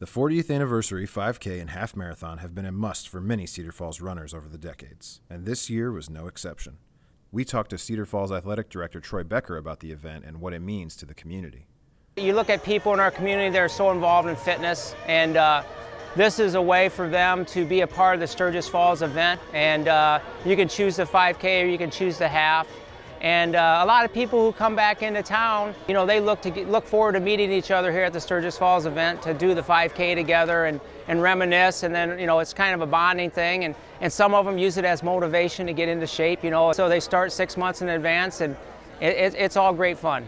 The 40th anniversary 5K and half marathon have been a must for many Cedar Falls runners over the decades, and this year was no exception. We talked to Cedar Falls Athletic Director Troy Becker about the event and what it means to the community. You look at people in our community that are so involved in fitness, and uh, this is a way for them to be a part of the Sturgis Falls event. And uh, you can choose the 5K or you can choose the half. And uh, a lot of people who come back into town, you know, they look to get, look forward to meeting each other here at the Sturgis Falls event to do the 5K together and, and reminisce. And then, you know, it's kind of a bonding thing. And, and some of them use it as motivation to get into shape, you know. So they start six months in advance, and it, it, it's all great fun.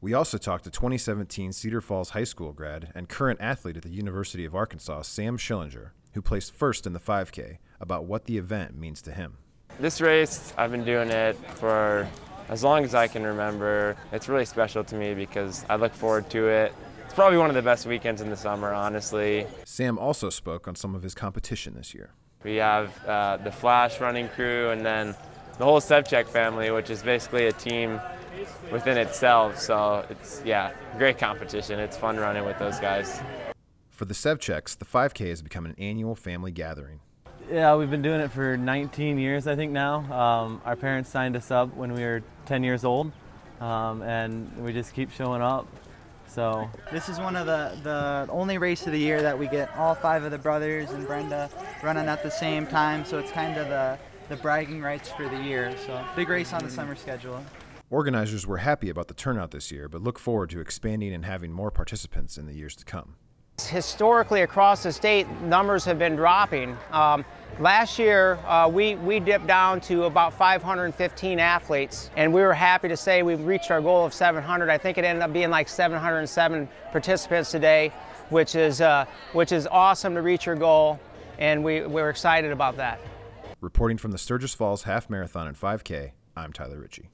We also talked to 2017 Cedar Falls High School grad and current athlete at the University of Arkansas, Sam Schillinger, who placed first in the 5K, about what the event means to him. This race, I've been doing it for as long as I can remember. It's really special to me because I look forward to it. It's probably one of the best weekends in the summer, honestly. Sam also spoke on some of his competition this year. We have uh, the Flash running crew and then the whole Sevchek family, which is basically a team within itself. So it's, yeah, great competition. It's fun running with those guys. For the Sevcheks, the 5K has become an annual family gathering. Yeah, we've been doing it for 19 years, I think now. Um, our parents signed us up when we were 10 years old, um, and we just keep showing up. So this is one of the the only race of the year that we get all five of the brothers and Brenda running at the same time. So it's kind of the the bragging rights for the year. So big race on the summer schedule. Organizers were happy about the turnout this year, but look forward to expanding and having more participants in the years to come. Historically, across the state, numbers have been dropping. Um, last year, uh, we, we dipped down to about 515 athletes, and we were happy to say we've reached our goal of 700. I think it ended up being like 707 participants today, which is, uh, which is awesome to reach your goal, and we, we're excited about that. Reporting from the Sturgis Falls Half Marathon and 5K, I'm Tyler Ritchie.